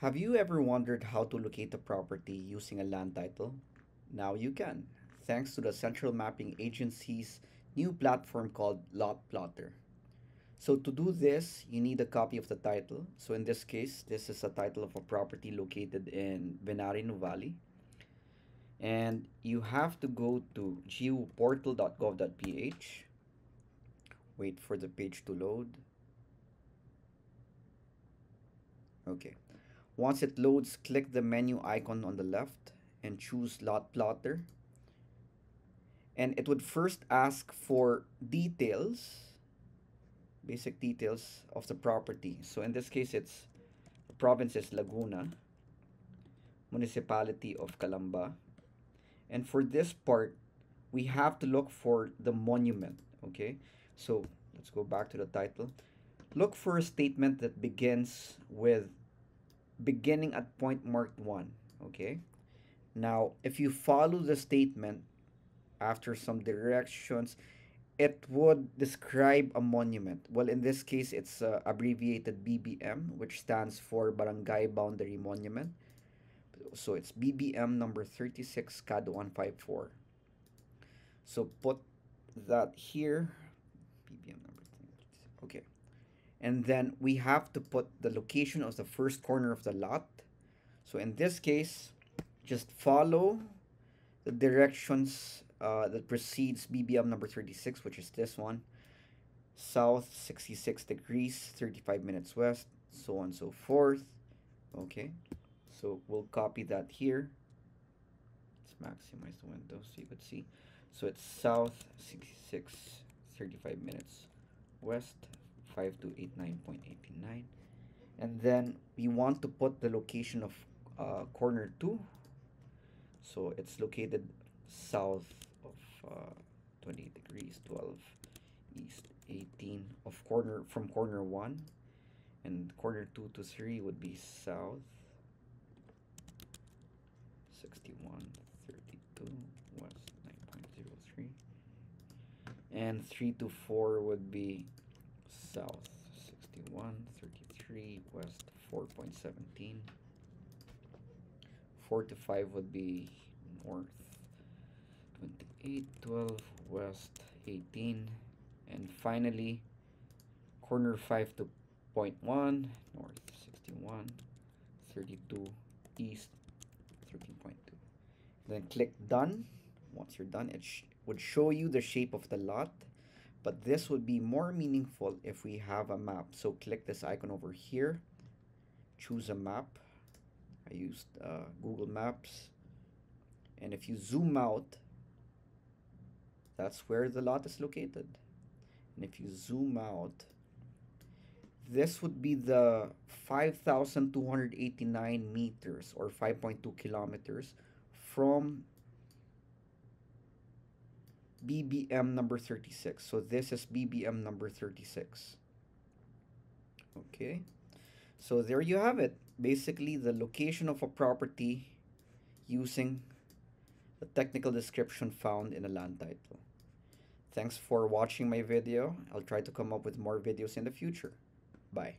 Have you ever wondered how to locate a property using a land title? Now you can, thanks to the Central Mapping Agency's new platform called Lot Plotter. So to do this, you need a copy of the title. So in this case, this is a title of a property located in Venare Nuvali. And you have to go to geoportal.gov.ph. Wait for the page to load. Okay. Once it loads, click the menu icon on the left and choose Lot Plotter. And it would first ask for details basic details of the property. So in this case, it's province is Laguna, municipality of Calamba. And for this part, we have to look for the monument, okay? So let's go back to the title. Look for a statement that begins with beginning at point marked 1, okay? Now, if you follow the statement after some directions, it would describe a monument. Well, in this case, it's uh, abbreviated BBM, which stands for Barangay Boundary Monument. So it's BBM number 36 CAD 154. So put that here, BBM number 36. Okay. And then we have to put the location of the first corner of the lot. So in this case, just follow the directions uh, that precedes BBM number 36, which is this one. South 66 degrees, 35 minutes west, so on and so forth. Okay, so we'll copy that here. Let's maximize the window so you could see. So it's south 66, 35 minutes west, 5289.89. And then we want to put the location of uh, corner 2. So it's located south uh, 20 degrees 12 east 18 of corner from corner 1 and corner 2 to 3 would be south 61 32 west 9.03 and 3 to 4 would be south 61 33 west 4.17 4 to 5 would be north 28 12 west 18 and finally corner 5 to point 1 north 61 32 east 13.2 then click done. Once you're done it sh would show you the shape of the lot but this would be more meaningful if we have a map. So click this icon over here. Choose a map. I used uh, Google Maps. And if you zoom out that's where the lot is located. And if you zoom out, this would be the 5,289 meters or 5.2 kilometers from BBM number 36. So this is BBM number 36. Okay. So there you have it. Basically, the location of a property using the technical description found in a land title. Thanks for watching my video. I'll try to come up with more videos in the future. Bye.